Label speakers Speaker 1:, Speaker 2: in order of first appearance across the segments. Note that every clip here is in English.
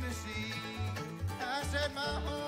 Speaker 1: Tennessee. I said my home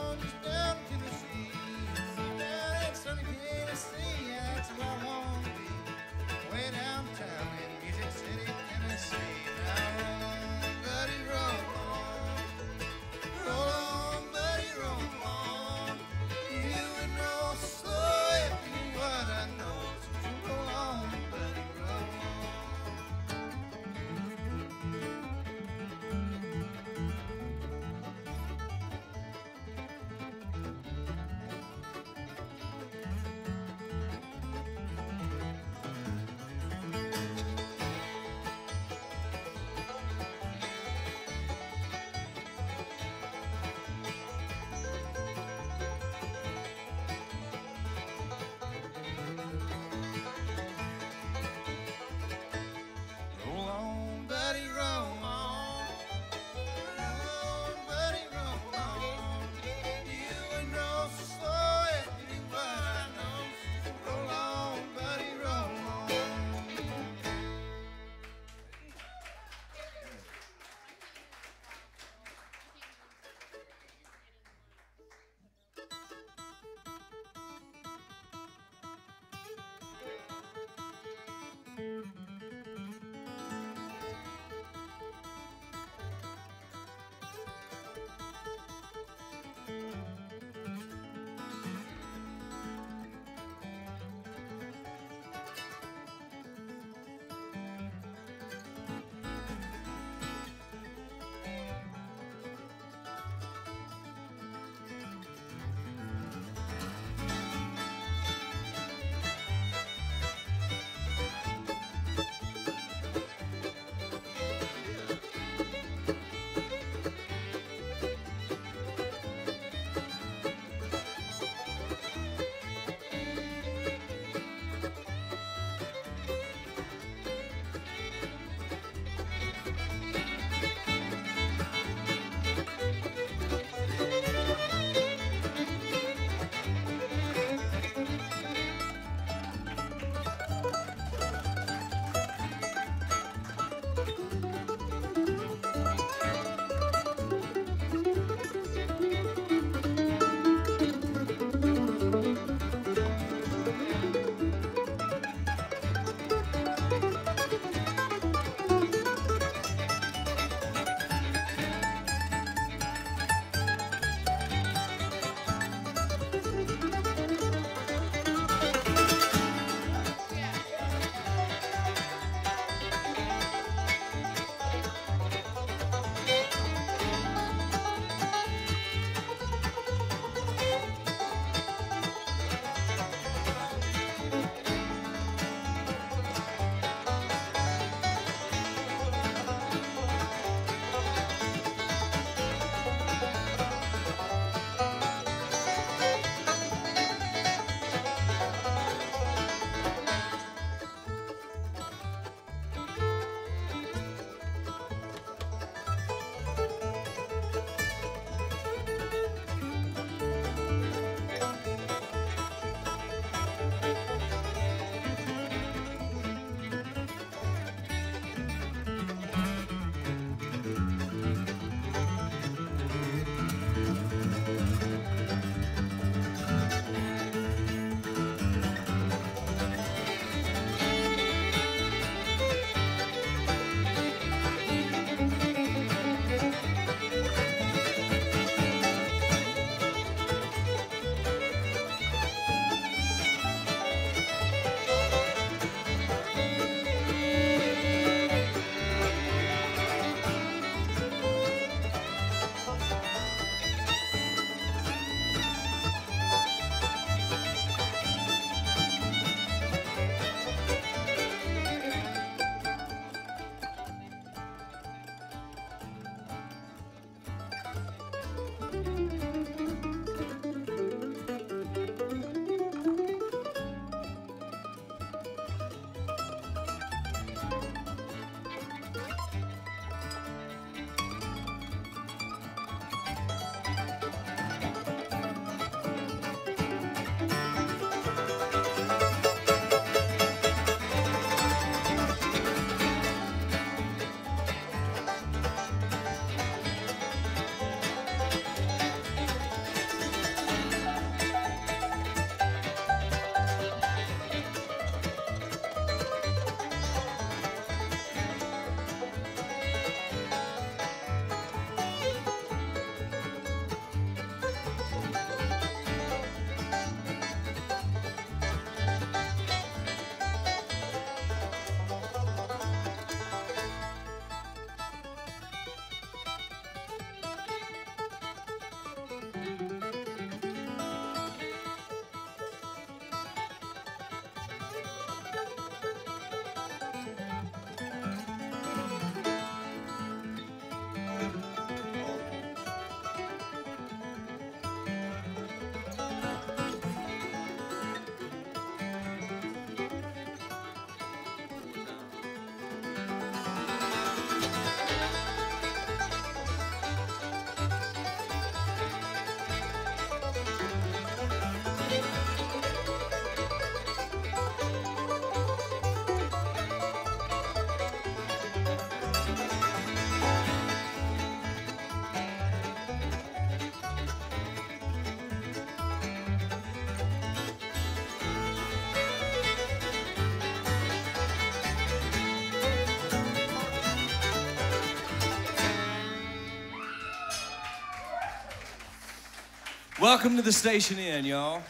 Speaker 2: Welcome to the Station Inn, y'all.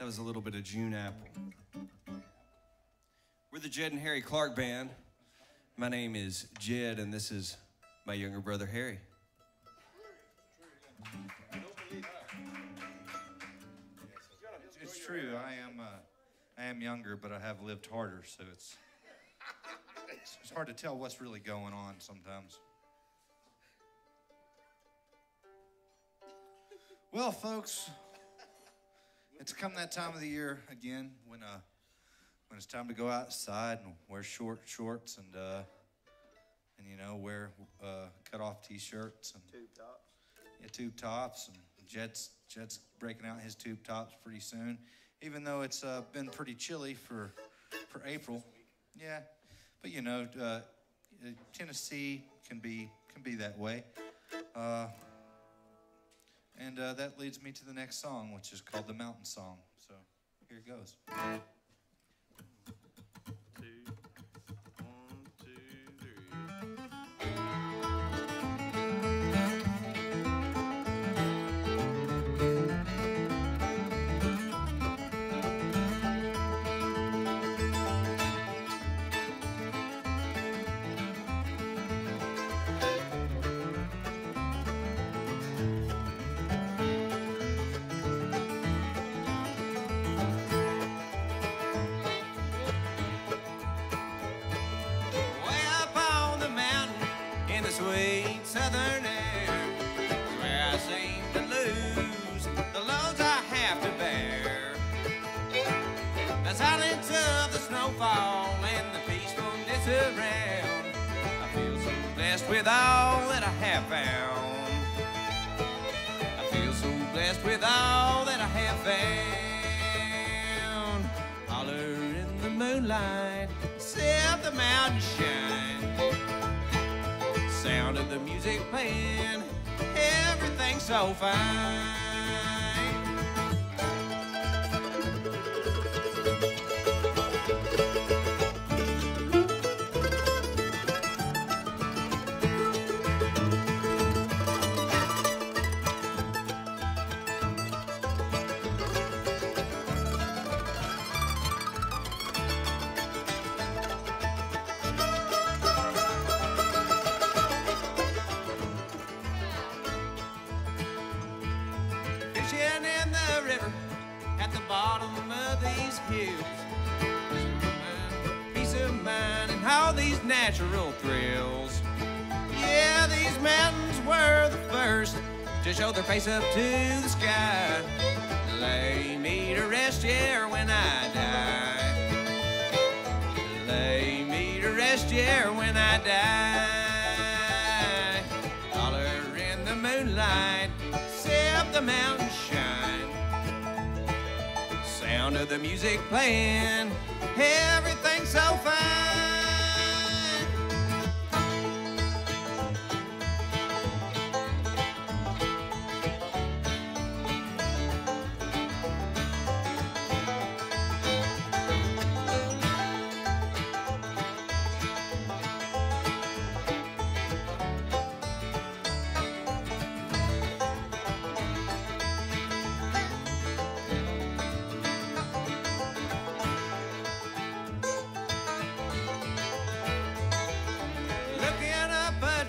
Speaker 2: That was a little bit of June Apple. We're the Jed and Harry Clark Band. My name is Jed, and this is my younger brother, Harry.
Speaker 1: It's true. I am. Uh, I am younger, but I have lived harder, so it's it's hard to tell what's really going on sometimes. Well, folks, it's come that time of the year again when uh when it's time to go outside and wear short shorts and uh and you know wear uh, cut off t-shirts and
Speaker 3: Tube tops.
Speaker 1: yeah, tube tops and Jed's Jed's breaking out his tube tops pretty soon. Even though it's uh, been pretty chilly for for April, yeah. But you know, uh, uh, Tennessee can be can be that way. And uh, that leads me to the next song, which is called the Mountain Song. So here it goes.
Speaker 2: Southern air where I seem to lose the loads I have to bear. The silence of the snowfall and the peacefulness around. I feel so blessed with all that I have found. I feel so blessed with all that I have found. Holler in the moonlight, set the mountain shine. The music playing, everything's so fine. Fishing in the river at the bottom of these hills. Peace of mind and all these natural thrills. Yeah, these mountains were the first to show their face up to the sky. Lay me to rest, yeah, when I die. Lay me to rest, yeah, when I die. The music playing, everything's so fine.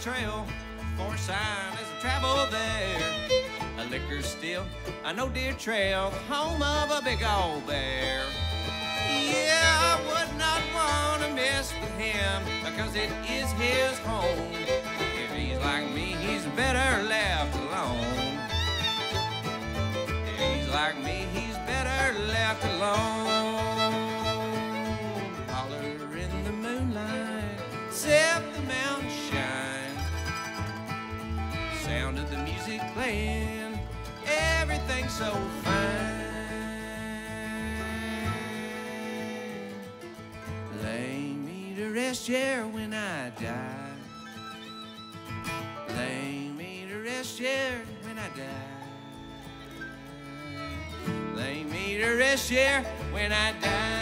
Speaker 2: Trail for a sign as I travel there. A liquor still, a no deer trail, home of a big old bear. Yeah, I would not want to mess with him because it is his home. If he's like me, he's better left alone. If he's like me, he's better left alone. Yeah, when I die. Lay me to rest, yeah, when I die. Lay me to rest, yeah, when I die.